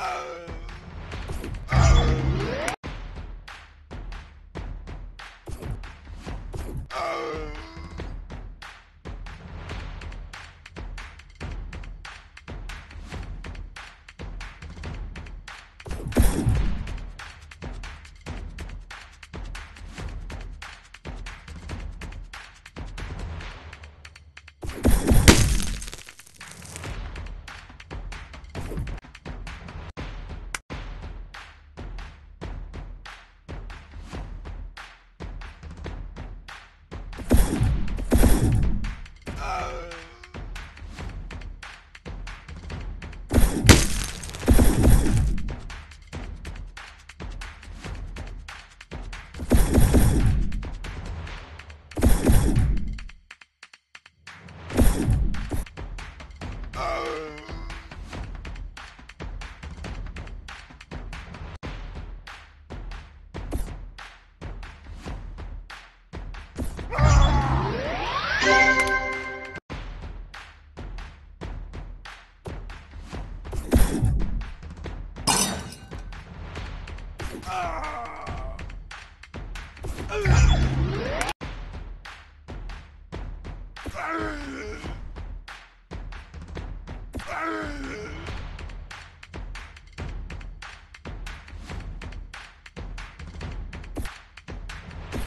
No!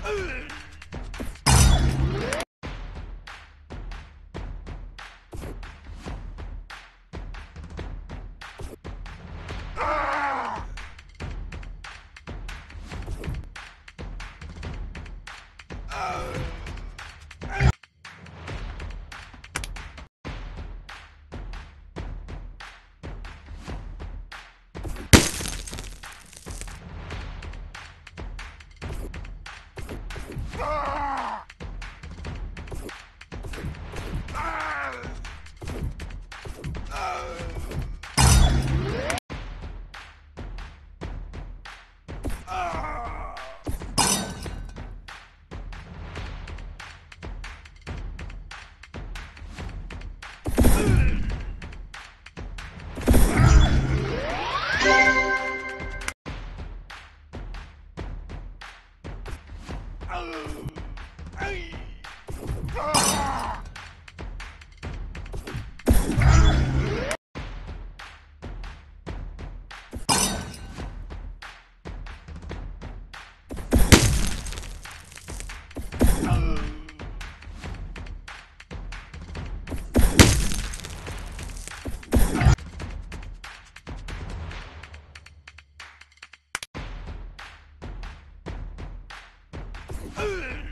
Ugh! Oh! Ah!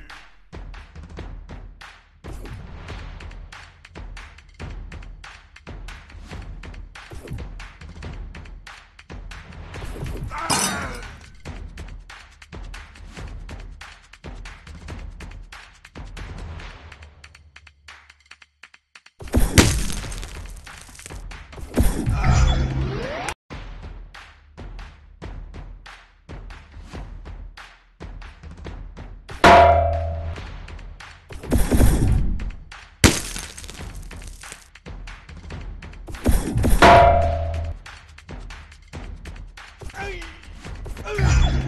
Hey!